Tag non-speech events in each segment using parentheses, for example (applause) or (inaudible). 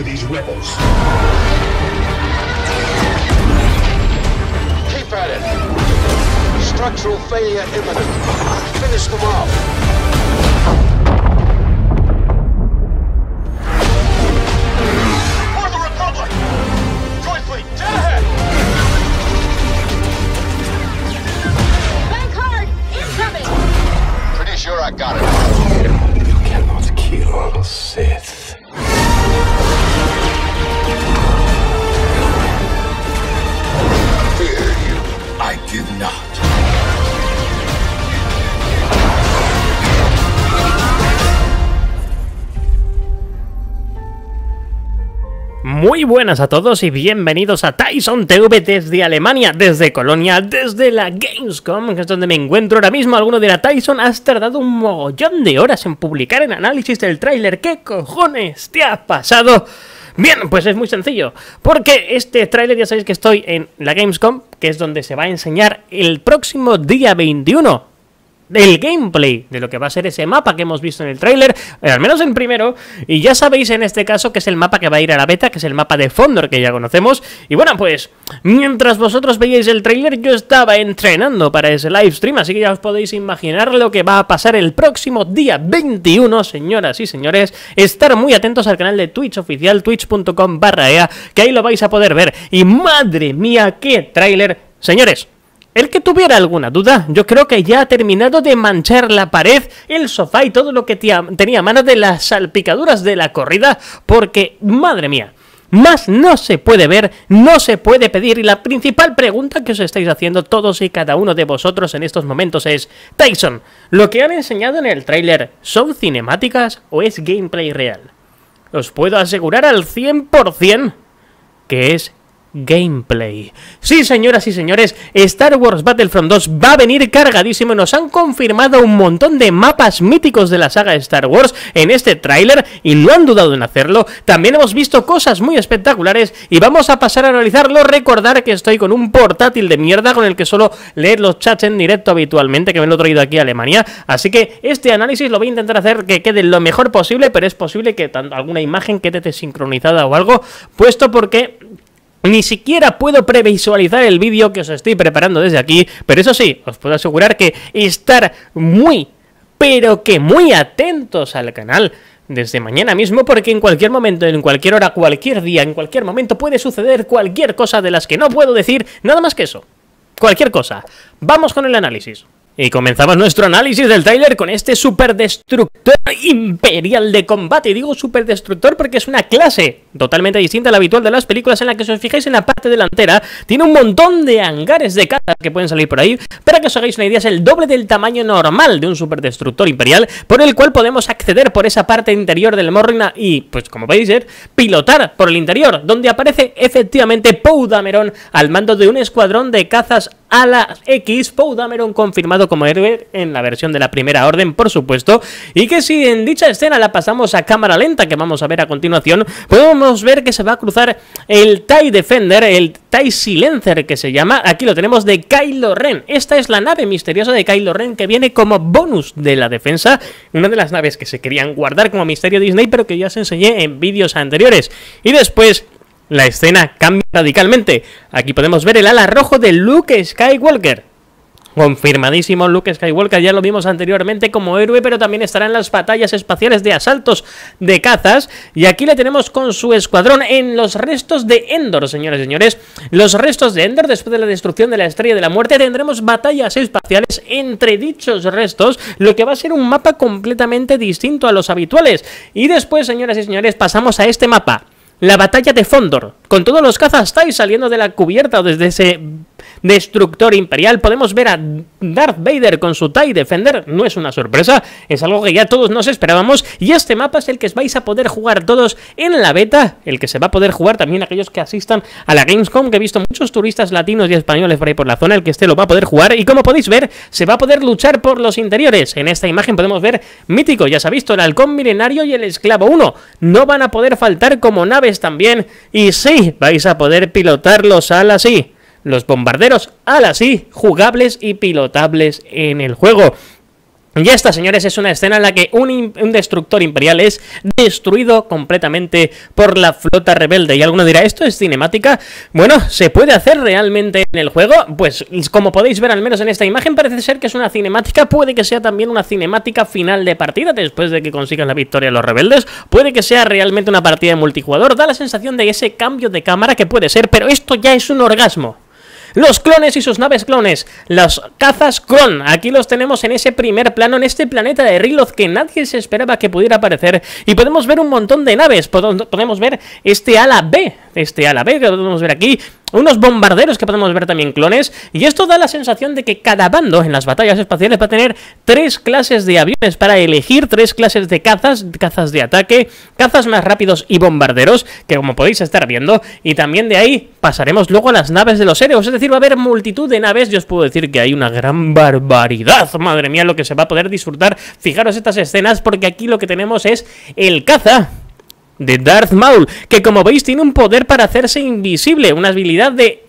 to these rebels. Keep at it. Structural failure imminent. Finish them off. sure I got it. You cannot kill Sith. Muy buenas a todos y bienvenidos a Tyson TV desde Alemania, desde Colonia, desde la Gamescom, que es donde me encuentro ahora mismo. Alguno dirá, Tyson, has tardado un mogollón de horas en publicar el análisis del tráiler. ¿Qué cojones te ha pasado? Bien, pues es muy sencillo, porque este tráiler ya sabéis que estoy en la Gamescom, que es donde se va a enseñar el próximo día 21 del gameplay de lo que va a ser ese mapa que hemos visto en el tráiler, eh, al menos en primero, y ya sabéis en este caso que es el mapa que va a ir a la beta, que es el mapa de Fondor que ya conocemos, y bueno, pues mientras vosotros veíais el tráiler yo estaba entrenando para ese live stream, así que ya os podéis imaginar lo que va a pasar el próximo día 21, señoras y señores, estar muy atentos al canal de Twitch oficial, twitch.com barra EA, que ahí lo vais a poder ver, y madre mía, qué tráiler, señores, el que tuviera alguna duda, yo creo que ya ha terminado de manchar la pared, el sofá y todo lo que tenía a mano de las salpicaduras de la corrida, porque, madre mía, más no se puede ver, no se puede pedir, y la principal pregunta que os estáis haciendo todos y cada uno de vosotros en estos momentos es, Tyson, ¿lo que han enseñado en el tráiler son cinemáticas o es gameplay real? Os puedo asegurar al 100% que es gameplay. Sí, señoras y señores, Star Wars Battlefront 2 va a venir cargadísimo nos han confirmado un montón de mapas míticos de la saga Star Wars en este tráiler y no han dudado en hacerlo. También hemos visto cosas muy espectaculares y vamos a pasar a analizarlo. Recordar que estoy con un portátil de mierda con el que solo leer los chats en directo habitualmente, que me lo he traído aquí a Alemania. Así que este análisis lo voy a intentar hacer que quede lo mejor posible, pero es posible que alguna imagen quede desincronizada o algo, puesto porque ni siquiera puedo previsualizar el vídeo que os estoy preparando desde aquí, pero eso sí, os puedo asegurar que estar muy, pero que muy atentos al canal desde mañana mismo, porque en cualquier momento, en cualquier hora, cualquier día, en cualquier momento puede suceder cualquier cosa de las que no puedo decir nada más que eso. Cualquier cosa. Vamos con el análisis. Y comenzamos nuestro análisis del tráiler con este superdestructor imperial de combate. Y digo superdestructor porque es una clase totalmente distinta a la habitual de las películas en la que si os fijáis en la parte delantera tiene un montón de hangares de caza que pueden salir por ahí. Para que os hagáis una idea es el doble del tamaño normal de un superdestructor imperial por el cual podemos acceder por esa parte interior del Morrina y pues como podéis ver pilotar por el interior donde aparece efectivamente Poe Dameron al mando de un escuadrón de cazas a la X, Poe Dameron confirmado como héroe en la versión de la primera orden, por supuesto, y que si en dicha escena la pasamos a cámara lenta, que vamos a ver a continuación, podemos ver que se va a cruzar el TIE Defender, el TIE Silencer que se llama, aquí lo tenemos de Kylo Ren. Esta es la nave misteriosa de Kylo Ren que viene como bonus de la defensa, una de las naves que se querían guardar como misterio Disney, pero que ya se enseñé en vídeos anteriores. Y después la escena cambia radicalmente. Aquí podemos ver el ala rojo de Luke Skywalker. Confirmadísimo Luke Skywalker, ya lo vimos anteriormente como héroe, pero también estará en las batallas espaciales de asaltos de cazas. Y aquí le tenemos con su escuadrón en los restos de Endor, señores y señores. Los restos de Endor, después de la destrucción de la Estrella de la Muerte, tendremos batallas espaciales entre dichos restos, lo que va a ser un mapa completamente distinto a los habituales. Y después, señoras y señores, pasamos a este mapa. La batalla de Fondor, con todos los cazas TIE saliendo de la cubierta o desde ese destructor imperial, podemos ver a Darth Vader con su TIE Defender, no es una sorpresa, es algo que ya todos nos esperábamos, y este mapa es el que vais a poder jugar todos en la beta, el que se va a poder jugar también aquellos que asistan a la Gamescom, que he visto muchos turistas latinos y españoles por ahí por la zona, el que este lo va a poder jugar, y como podéis ver, se va a poder luchar por los interiores, en esta imagen podemos ver mítico, ya se ha visto, el halcón milenario y el esclavo 1, no van a poder faltar como naves también, y sí, vais a poder pilotarlos al así. Los bombarderos al así, jugables y pilotables en el juego. Y esta, señores, es una escena en la que un, un, destructor imperial es destruido completamente por la flota rebelde. Y alguno dirá, ¿esto es cinemática? Bueno, ¿se puede hacer realmente en el juego? Pues como podéis ver al menos en esta imagen parece ser que es una cinemática, puede que sea también una cinemática final de partida después de que consigan la victoria los rebeldes, puede que sea realmente una partida de multijugador, da la sensación de ese cambio de cámara que puede ser, pero esto ya es un orgasmo. Los clones y sus naves clones, los cazas clon, aquí los tenemos en ese primer plano, en este planeta de Riloth que nadie se esperaba que pudiera aparecer. Y podemos ver un montón de naves, podemos ver este ala B, este ala B que podemos ver aquí, unos bombarderos que podemos ver también clones, y esto da la sensación de que cada bando en las batallas espaciales va a tener tres clases de aviones para elegir, tres clases de cazas, cazas de ataque, cazas más rápidos y bombarderos, que como podéis estar viendo, y también de ahí pasaremos luego a las naves de los héroes, es decir, va a haber multitud de naves, yo os puedo decir que hay una gran barbaridad, madre mía, lo que se va a poder disfrutar, fijaros estas escenas, porque aquí lo que tenemos es el caza, de Darth Maul, que como veis tiene un poder para hacerse invisible, una habilidad de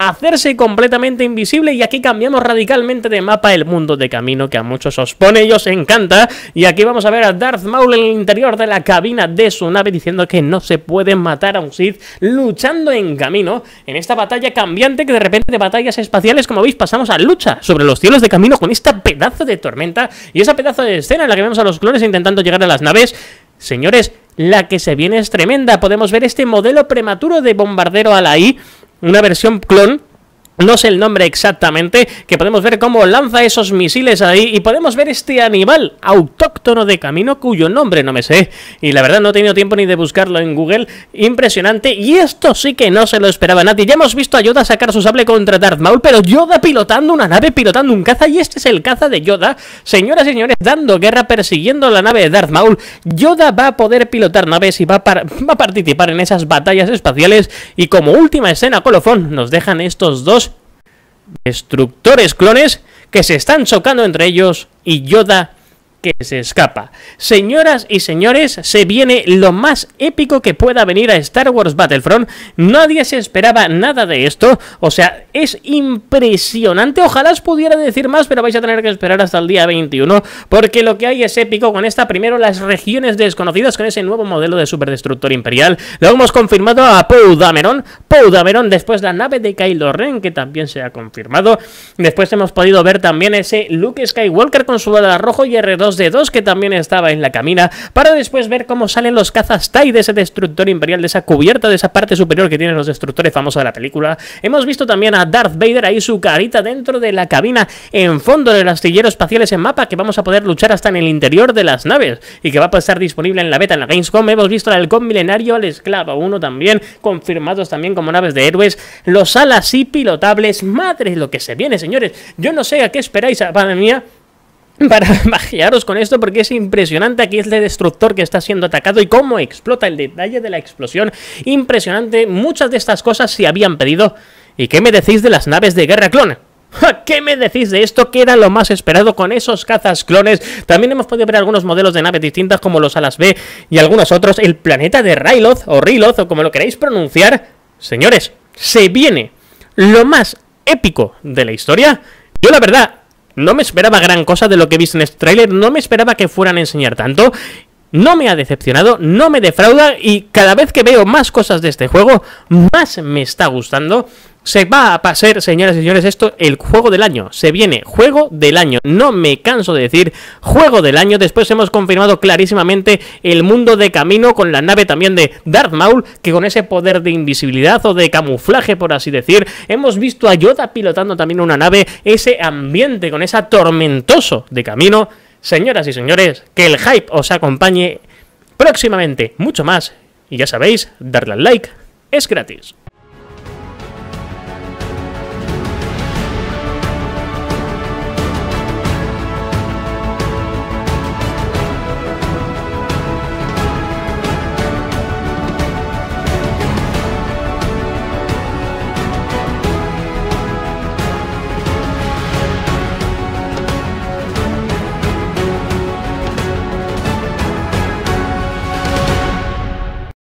hacerse completamente invisible y aquí cambiamos radicalmente de mapa el mundo de camino que a muchos os pone y os encanta. Y aquí vamos a ver a Darth Maul en el interior de la cabina de su nave diciendo que no se puede matar a un Sith luchando en camino en esta batalla cambiante que de repente de batallas espaciales como veis pasamos a lucha sobre los cielos de camino con esta pedazo de tormenta y esa pedazo de escena en la que vemos a los clones intentando llegar a las naves. Señores, la que se viene es tremenda. Podemos ver este modelo prematuro de bombardero a la I, una versión clon no sé el nombre exactamente, que podemos ver cómo lanza esos misiles ahí y podemos ver este animal autóctono de camino cuyo nombre no me sé. Y la verdad no he tenido tiempo ni de buscarlo en Google. Impresionante. Y esto sí que no se lo esperaba nadie. Ya hemos visto a Yoda sacar su sable contra Darth Maul, pero Yoda pilotando una nave, pilotando un caza y este es el caza de Yoda. Señoras y señores, dando guerra, persiguiendo la nave de Darth Maul. Yoda va a poder pilotar naves y va a, participar en esas batallas espaciales. Y como última escena colofón, nos dejan estos dos destructores clones que se están chocando entre ellos y Yoda que se escapa. Señoras y señores, se viene lo más épico que pueda venir a Star Wars Battlefront. Nadie se esperaba nada de esto. O sea, es impresionante. Ojalá os pudiera decir más, pero vais a tener que esperar hasta el día 21. Porque lo que hay es épico con esta, primero, las regiones desconocidas con ese nuevo modelo de superdestructor imperial. Lo hemos confirmado a Poe Dameron. Después la nave de Kylo Ren, que también se ha confirmado. Después hemos podido ver también ese Luke Skywalker con su bala rojo y R2 de 2 que también estaba en la camina, para después ver cómo salen los cazas TIE de ese destructor imperial, de esa cubierta, de esa parte superior que tienen los destructores famosos de la película. Hemos visto también a Darth Vader ahí su carita dentro de la cabina, en fondo del astillero espacial ese mapa que vamos a poder luchar hasta en el interior de las naves y que va a estar disponible en la beta en la Gamescom. Hemos visto al halcón milenario, al esclavo 1 también, confirmados también como naves de héroes, los alas y pilotables. Madre lo que se viene, señores. Yo no sé a qué esperáis, para mía (laughs) para magiaros con esto porque es impresionante aquí es el destructor que está siendo atacado y cómo explota el detalle de la explosión. Impresionante, muchas de estas cosas se habían pedido. ¿Y qué me decís de las naves de guerra clon? (laughs) ¿Qué me decís de esto? Que era lo más esperado con esos cazas clones. También hemos podido ver algunos modelos de naves distintas como los Alas B y algunos otros. El planeta de Ryloth o Riloth o como lo queréis pronunciar. Señores, se viene lo más épico de la historia. Yo la verdad no me esperaba gran cosa de lo que he visto en este tráiler, no me esperaba que fueran a enseñar tanto. No me ha decepcionado, no me defrauda y cada vez que veo más cosas de este juego, más me está gustando. Se va a pasar, señoras y señores, esto el juego del año. Se viene juego del año. No me canso de decir juego del año. Después hemos confirmado clarísimamente el mundo de camino con la nave también de Darth Maul, que con ese poder de invisibilidad o de camuflaje, por así decir, hemos visto a Yoda pilotando también una nave, ese ambiente con esa tormentoso de camino. Señoras y señores, que el hype os acompañe próximamente mucho más. Y ya sabéis, darle al like es gratis.